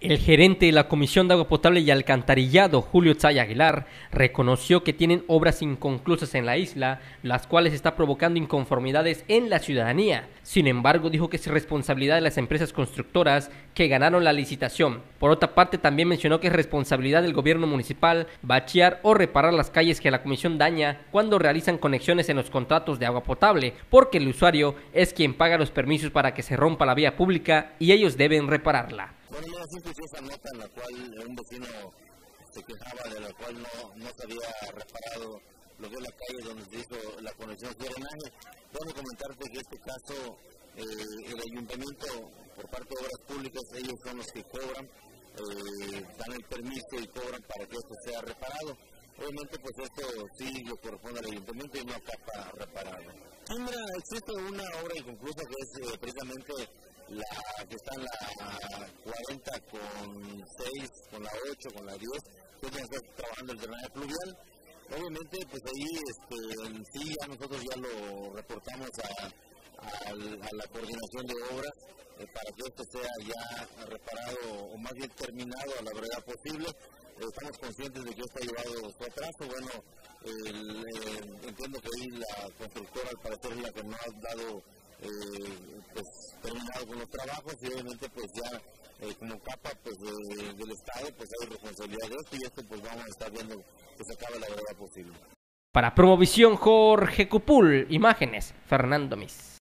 El gerente de la Comisión de Agua Potable y Alcantarillado, Julio Tzay Aguilar, reconoció que tienen obras inconclusas en la isla, las cuales está provocando inconformidades en la ciudadanía. Sin embargo, dijo que es responsabilidad de las empresas constructoras que ganaron la licitación. Por otra parte, también mencionó que es responsabilidad del gobierno municipal bachear o reparar las calles que la comisión daña cuando realizan conexiones en los contratos de agua potable, porque el usuario es quien paga los permisos para que se rompa la vía pública y ellos deben repararla. Bueno, yo siempre esa nota en la cual un vecino se quejaba de la cual no, no se había reparado lo que es la calle donde se hizo la conexión de drenaje. Puedo comentarte que este caso, eh, el ayuntamiento, por parte de obras públicas, ellos son los que cobran, eh, dan el permiso y cobran para que esto sea reparado. Obviamente, pues esto sí lo corresponde al ayuntamiento y no acá para repararlo. mira, existe una obra inconclusa que es eh, precisamente la que está en la 40 con 6, con la 8, con la 10, que está trabajando el drenaje pluvial. Obviamente, pues ahí este, en sí ya nosotros ya lo reportamos a, la coordinación de obras eh, para que esto sea ya reparado o más bien terminado a la brevedad posible. Eh, estamos conscientes de que esto ha llevado su atraso. Bueno, eh, entiendo que ahí la constructora al parecer la que no ha dado pues terminado con los trabajos y obviamente pues ya eh, como capa pues del Estado pues hay responsabilidad de esto y esto pues vamos a estar viendo que se acabe la brevedad posible. Para Promovisión Jorge Cupul, imágenes, Fernando Mis.